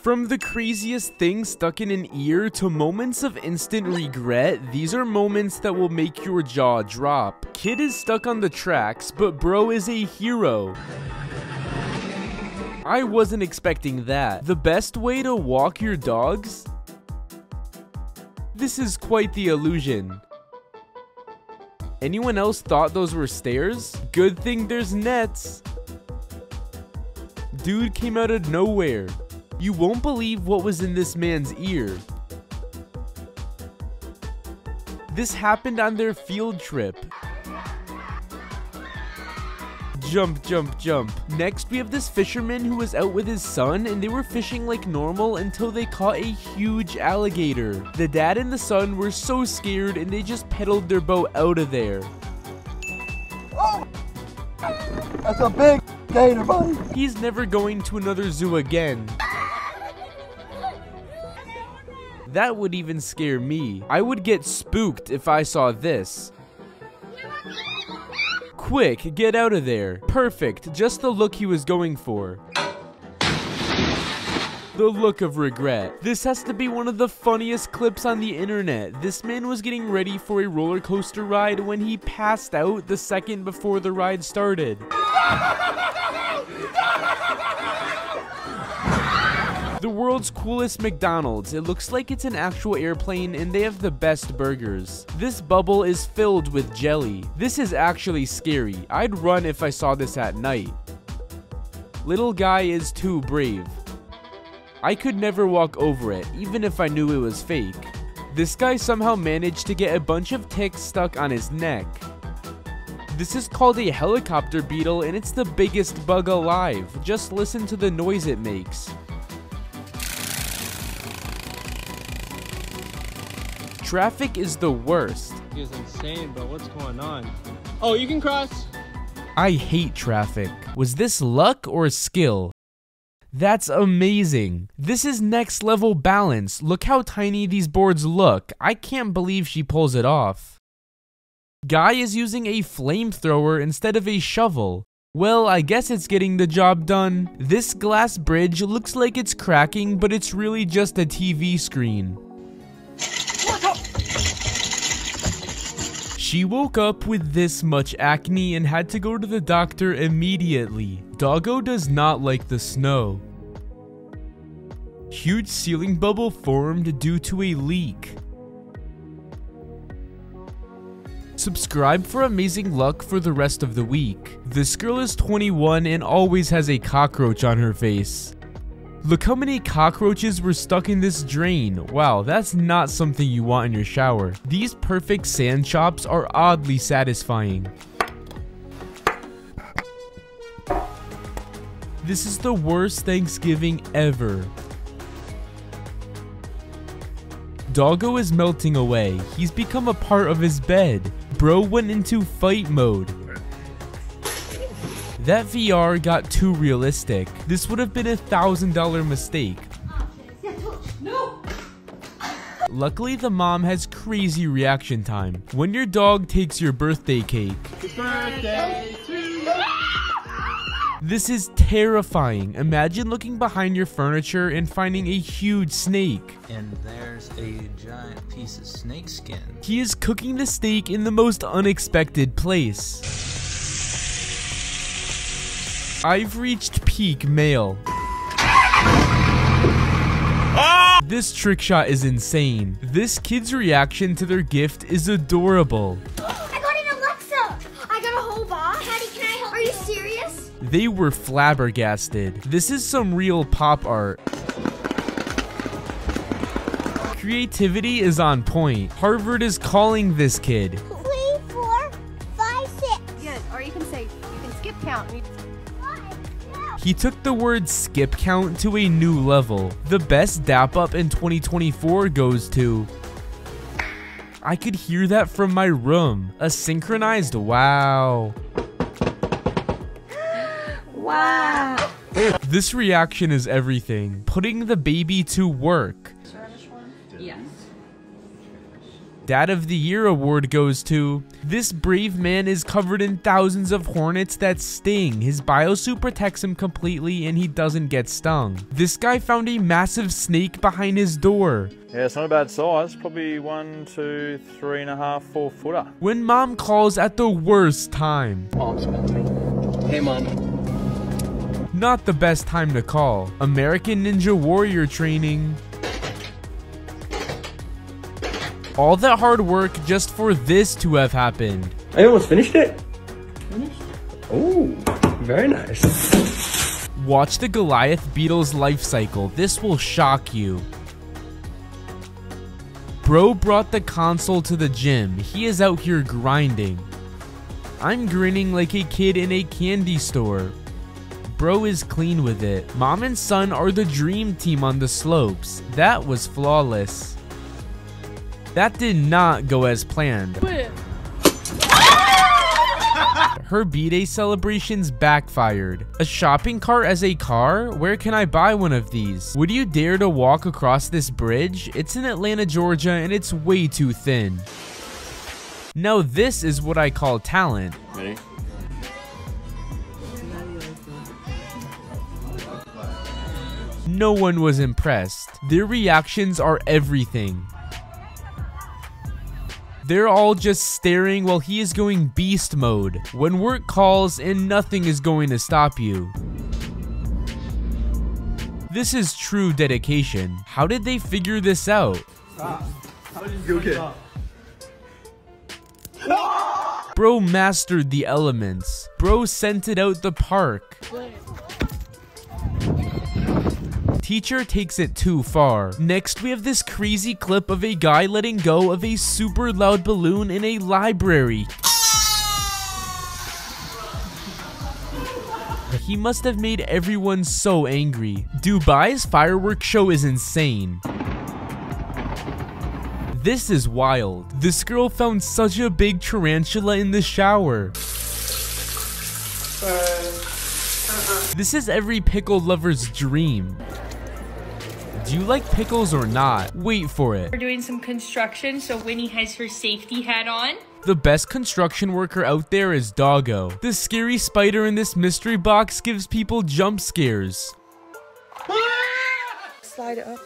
From the craziest thing stuck in an ear to moments of instant regret, these are moments that will make your jaw drop. Kid is stuck on the tracks, but bro is a hero. I wasn't expecting that. The best way to walk your dogs? This is quite the illusion. Anyone else thought those were stairs? Good thing there's nets. Dude came out of nowhere. You won't believe what was in this man's ear. This happened on their field trip. Jump, jump, jump. Next, we have this fisherman who was out with his son and they were fishing like normal until they caught a huge alligator. The dad and the son were so scared and they just pedaled their boat out of there. Oh! That's a big gator, buddy. He's never going to another zoo again. That would even scare me. I would get spooked if I saw this. Quick, get out of there. Perfect, just the look he was going for. The look of regret. This has to be one of the funniest clips on the internet. This man was getting ready for a roller coaster ride when he passed out the second before the ride started. The world's coolest McDonald's. It looks like it's an actual airplane and they have the best burgers. This bubble is filled with jelly. This is actually scary. I'd run if I saw this at night. Little guy is too brave. I could never walk over it, even if I knew it was fake. This guy somehow managed to get a bunch of ticks stuck on his neck. This is called a helicopter beetle and it's the biggest bug alive. Just listen to the noise it makes. Traffic is the worst. Is insane, bro. What's going on? Oh, you can cross. I hate traffic. Was this luck or skill? That's amazing. This is next level balance. Look how tiny these boards look. I can't believe she pulls it off. Guy is using a flamethrower instead of a shovel. Well, I guess it's getting the job done. This glass bridge looks like it's cracking, but it's really just a TV screen. She woke up with this much acne and had to go to the doctor immediately. Doggo does not like the snow. Huge ceiling bubble formed due to a leak. Subscribe for amazing luck for the rest of the week. This girl is 21 and always has a cockroach on her face. Look how many cockroaches were stuck in this drain. Wow, that's not something you want in your shower. These perfect sand chops are oddly satisfying. This is the worst Thanksgiving ever. Doggo is melting away. He's become a part of his bed. Bro went into fight mode. That VR got too realistic. This would have been a thousand dollar mistake. No! Luckily, the mom has crazy reaction time. When your dog takes your birthday cake, Birthday this is terrifying. Imagine looking behind your furniture and finding a huge snake. And there's a giant piece of snake skin. He is cooking the steak in the most unexpected place. I've reached peak male. Ah! This trick shot is insane. This kid's reaction to their gift is adorable. I got an Alexa! I got a whole box. Daddy, can I help? Are you serious? They were flabbergasted. This is some real pop art. Creativity is on point. Harvard is calling this kid. He took the word skip count to a new level. The best dap up in 2024 goes to. I could hear that from my room. A synchronized wow. Wow. This reaction is everything. Putting the baby to work. Dad of the Year award goes to this brave man is covered in thousands of hornets that sting. His biosuit protects him completely and he doesn't get stung. This guy found a massive snake behind his door. Yeah, it's not a bad size. Probably one, two, three and a half, four footer. When mom calls at the worst time. Mom's calling me. Hey, mom. Not the best time to call. American Ninja Warrior training. All that hard work just for this to have happened. I almost finished it. Finished? Oh, very nice. Watch the Goliath Beetle's life cycle. This will shock you. Bro brought the console to the gym. He is out here grinding. I'm grinning like a kid in a candy store. Bro is clean with it. Mom and son are the dream team on the slopes. That was flawless. That did not go as planned. Her B-Day celebrations backfired. A shopping cart as a car? Where can I buy one of these? Would you dare to walk across this bridge? It's in Atlanta, Georgia, and it's way too thin. Now this is what I call talent. Ready? No one was impressed. Their reactions are everything. They're all just staring while he is going beast mode. When work calls and nothing is going to stop you. This is true dedication. How did they figure this out? Okay. Bro mastered the elements. Bro scented out the park. Teacher takes it too far. Next, we have this crazy clip of a guy letting go of a super loud balloon in a library. He must have made everyone so angry. Dubai's fireworks show is insane. This is wild. This girl found such a big tarantula in the shower. Uh, uh-huh. This is every pickle lover's dream. Do you like pickles or not? Wait for it. We're doing some construction, so Winnie has her safety hat on. The best construction worker out there is Doggo. The scary spider in this mystery box gives people jump scares. Slide it up.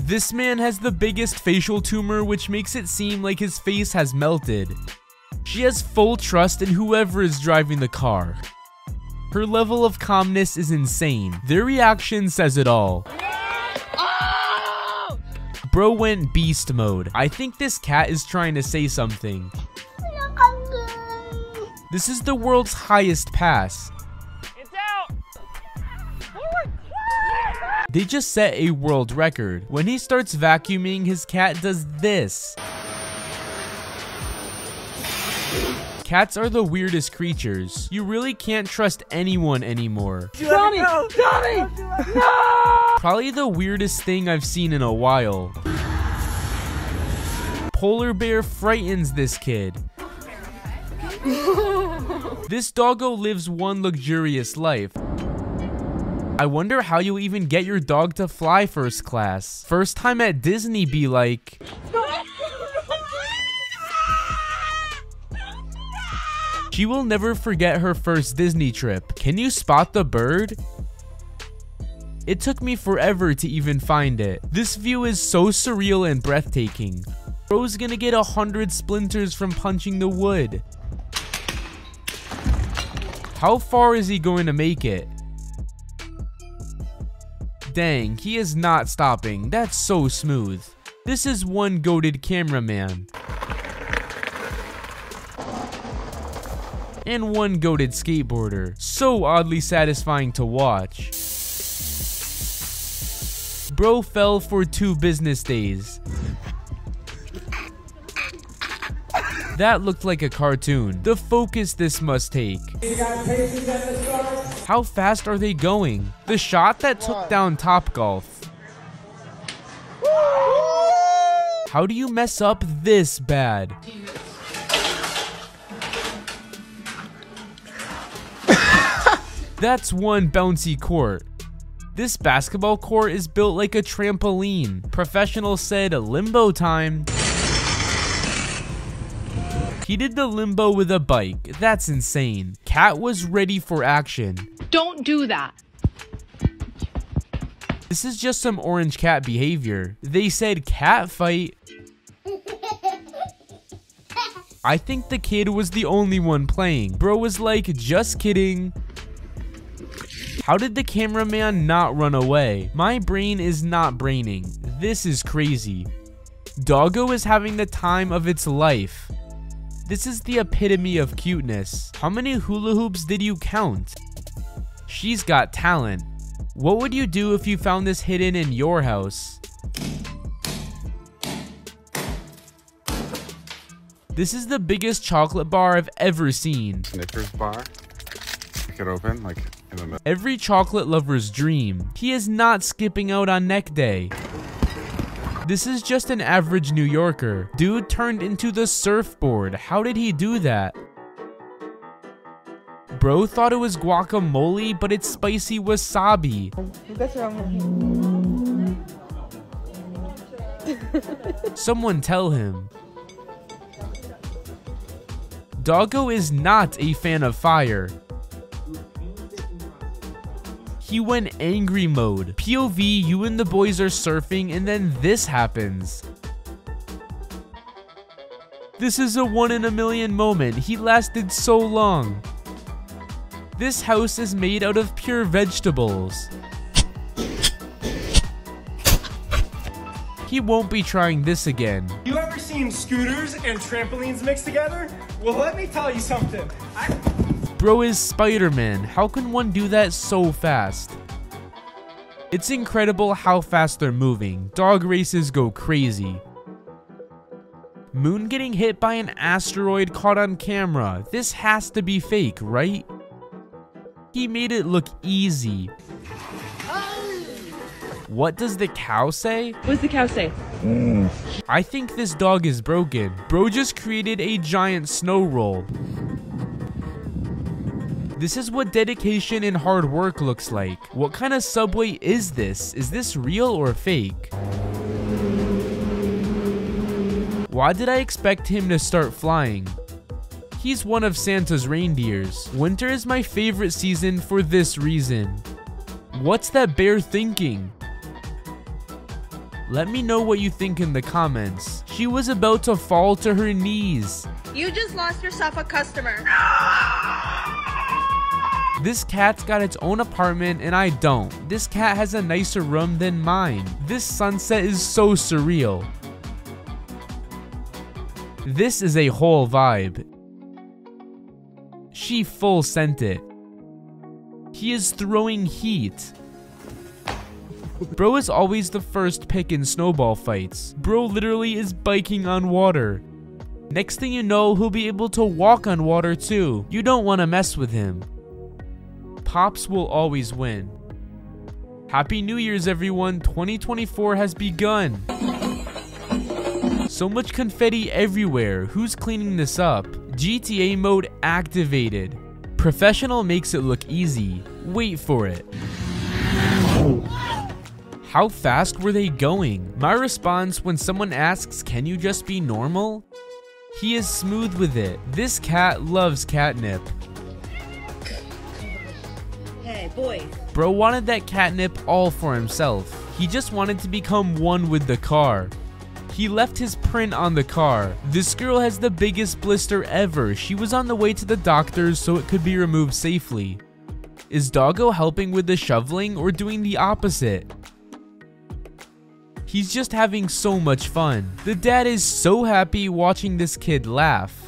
This man has the biggest facial tumor which makes it seem like his face has melted. She has full trust in whoever is driving the car. Her level of calmness is insane. Their reaction says it all. Bro went beast mode. I think this cat is trying to say something. This is the world's highest pass. They just set a world record. When he starts vacuuming, his cat does this. Cats are the weirdest creatures. You really can't trust anyone anymore. Johnny! Johnny! Probably the weirdest thing I've seen in a while. Polar bear frightens this kid. this doggo lives one luxurious life. I wonder how you even get your dog to fly first class. First time at Disney be like... She will never forget her first Disney trip. Can you spot the bird? It took me forever to even find it. This view is so surreal and breathtaking. Bro's gonna get a hundred splinters from punching the wood. How far is he going to make it? Dang, he is not stopping. That's so smooth. This is one goaded cameraman. And one goaded skateboarder. So oddly satisfying to watch. Bro fell for two business days. That looked like a cartoon. The focus this must take. How fast are they going? The shot that took down Topgolf. How do you mess up this bad? That's one bouncy court. This basketball court is built like a trampoline. Professional said limbo time. He did the limbo with a bike. That's insane. Cat was ready for action. Don't do that. This is just some orange cat behavior. They said cat fight. I think the kid was the only one playing. Bro was like, just kidding. How did the cameraman not run away? My brain is not braining. This is crazy. Doggo is having the time of its life. This is the epitome of cuteness. How many hula hoops did you count? She's got talent. What would you do if you found this hidden in your house? This is the biggest chocolate bar I've ever seen. Snickers bar. Pick it open, like middle. Every chocolate lover's dream. He is not skipping out on neck day. This is just an average New Yorker. Dude turned into the surfboard. How did he do that? Bro thought it was guacamole, but it's spicy wasabi. Someone tell him. Doggo is not a fan of fire. He went angry mode. POV, you and the boys are surfing and then this happens. This is a one in a million moment. He lasted so long. This house is made out of pure vegetables. He won't be trying this again. You ever seen scooters and trampolines mixed together? Well, let me tell you something. I Bro is Spider-Man. How can one do that so fast? It's incredible how fast they're moving. Dog races go crazy. Moon getting hit by an asteroid caught on camera. This has to be fake, right? He made it look easy. What does the cow say? What does the cow say? Mm. I think this dog is broken. Bro just created a giant snow roll. This is what dedication and hard work looks like. What kind of subway is this? Is this real or fake? Why did I expect him to start flying? He's one of Santa's reindeers. Winter is my favorite season for this reason. What's that bear thinking? Let me know what you think in the comments. She was about to fall to her knees. You just lost yourself a customer. This cat's got its own apartment and I don't. This cat has a nicer room than mine. This sunset is so surreal. This is a whole vibe. She full sent it. He is throwing heat. Bro is always the first pick in snowball fights. Bro literally is biking on water. Next thing you know, he'll be able to walk on water too. You don't want to mess with him. Pops will always win. Happy New Year's everyone, 2024 has begun. So much confetti everywhere, who's cleaning this up? GTA mode activated. Professional makes it look easy. Wait for it. How fast were they going? My response when someone asks, can you just be normal? He is smooth with it. This cat loves catnip. Bro wanted that catnip all for himself. He just wanted to become one with the car. He left his print on the car. This girl has the biggest blister ever. She was on the way to the doctors so it could be removed safely. Is Doggo helping with the shoveling or doing the opposite? He's just having so much fun. The dad is so happy watching this kid laugh.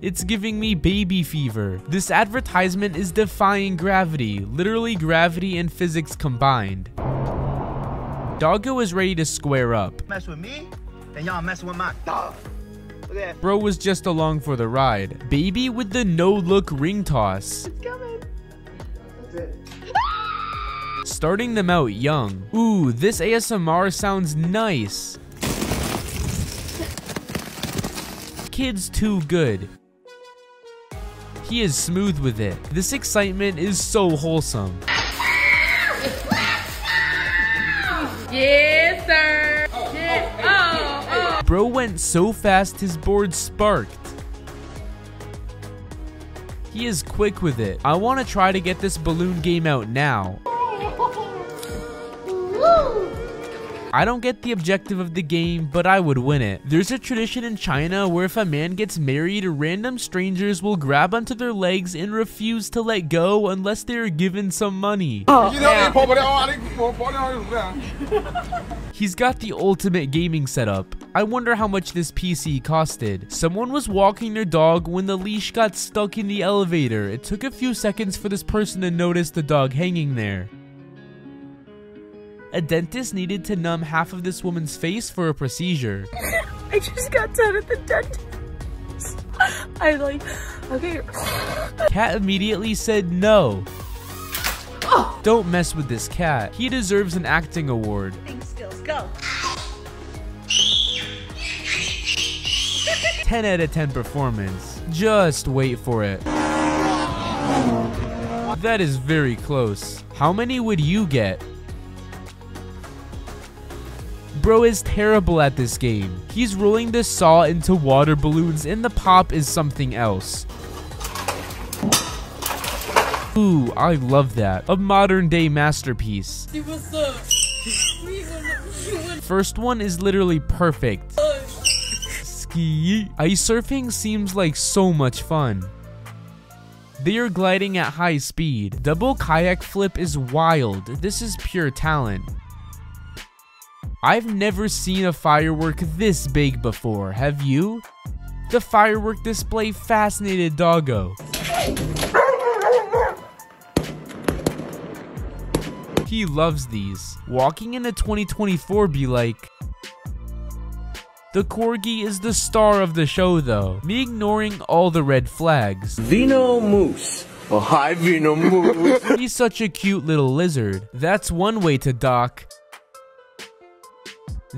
It's giving me baby fever. This advertisement is defying gravity, literally gravity and physics combined. Doggo is ready to square up. mess with me, then y'all messing with my dog. Bro was just along for the ride. Baby with the no-look ring toss. Starting them out young. Ooh, this ASMR sounds nice. Kid's too good. He is smooth with it. This excitement is so wholesome. Yes, sir. Yes. Oh, oh. Bro went so fast his board sparked. He is quick with it. I want to try to get this balloon game out now. I don't get the objective of the game, but I would win it. There's a tradition in China where if a man gets married, random strangers will grab onto their legs and refuse to let go unless they are given some money. He's got the ultimate gaming setup. I wonder how much this PC costed. Someone was walking their dog when the leash got stuck in the elevator. It took a few seconds for this person to notice the dog hanging there. A dentist needed to numb half of this woman's face for a procedure. I just got done at the dentist. I like, okay. Cat immediately said no. Oh. Don't mess with this cat. He deserves an acting award. Thing skills, go. 10 out of 10 performance. Just wait for it. That is very close. How many would you get? Bro is terrible at this game. He's rolling the saw into water balloons and the pop is something else. Ooh, I love that. A modern day masterpiece. First one is literally perfect. Ski. Ice surfing seems like so much fun. They are gliding at high speed. Double kayak flip is wild. This is pure talent. I've never seen a firework this big before, have you? The firework display fascinated Doggo. He loves these. Walking into 2024 be like... The Corgi is the star of the show though, me ignoring all the red flags. Vino Moose. Oh, hi, Vino Moose. He's such a cute little lizard. That's one way to dock.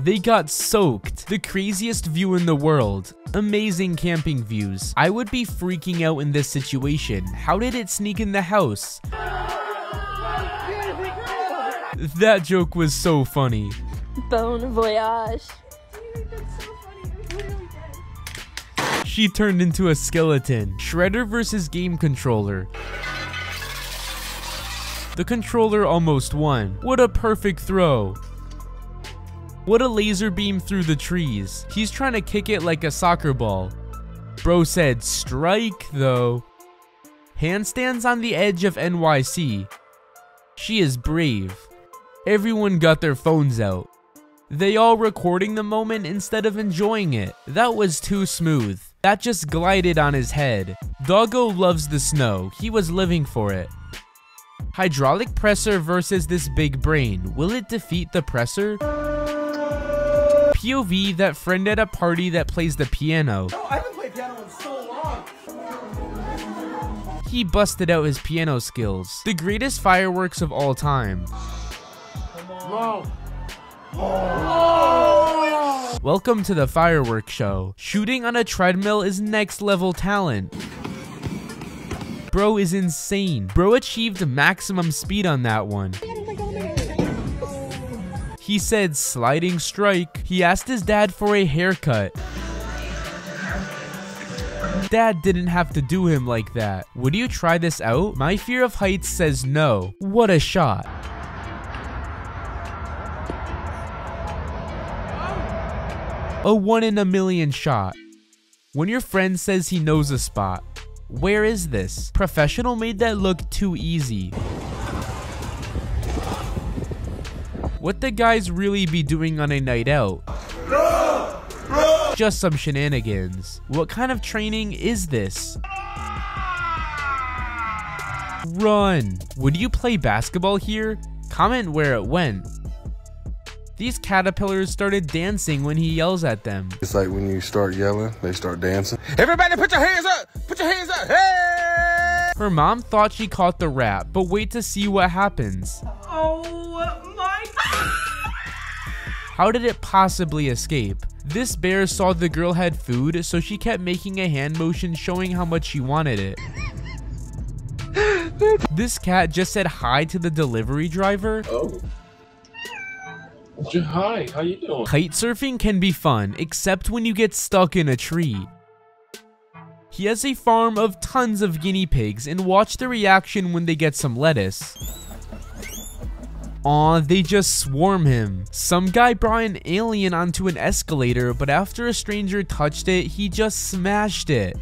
They got soaked. The craziest view in the world. Amazing camping views. I would be freaking out in this situation. How did it sneak in the house? That joke was so funny. Bon voyage. She turned into a skeleton. Shredder versus game controller. The controller almost won. What a perfect throw. What a laser beam through the trees. He's trying to kick it like a soccer ball. Bro said strike though. Handstands on the edge of NYC. She is brave. Everyone got their phones out. They all recording the moment instead of enjoying it. That was too smooth. That just glided on his head. Doggo loves the snow. He was living for it. Hydraulic presser versus this big brain. Will it defeat the presser? POV that friend at a party that plays the piano. Oh, I haven't played piano in so long. He busted out his piano skills. The greatest fireworks of all time. Whoa. Welcome to the fireworks show. Shooting on a treadmill is next level talent. Bro is insane. Bro achieved maximum speed on that one. He said sliding strike. He asked his dad for a haircut. Dad didn't have to do him like that. Would you try this out? My fear of heights says no. What a shot. A one in a million shot. When your friend says he knows a spot, where is this? Professional made that look too easy. What the guys really be doing on a night out? Just some shenanigans. What kind of training is this? Run! Would you play basketball here? Comment where it went. These caterpillars started dancing when he yells at them. It's like when you start yelling, they start dancing. Everybody put your hands up! Put your hands up! Hey! Her mom thought she caught the rap, but wait to see what happens. Oh my How did it possibly escape? This bear saw the girl had food, so she kept making a hand motion showing how much she wanted it. This cat just said hi to the delivery driver. Oh. Hi, how you doing? Kite surfing can be fun, except when you get stuck in a tree. He has a farm of tons of guinea pigs and watch the reaction when they get some lettuce. Aw, they just swarm him. Some guy brought an alien onto an escalator, but after a stranger touched it, he just smashed it.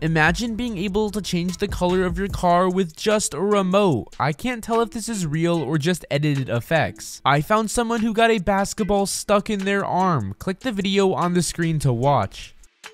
Imagine being able to change the color of your car with just a remote. I can't tell if this is real or just edited effects. I found someone who got a basketball stuck in their arm. Click the video on the screen to watch.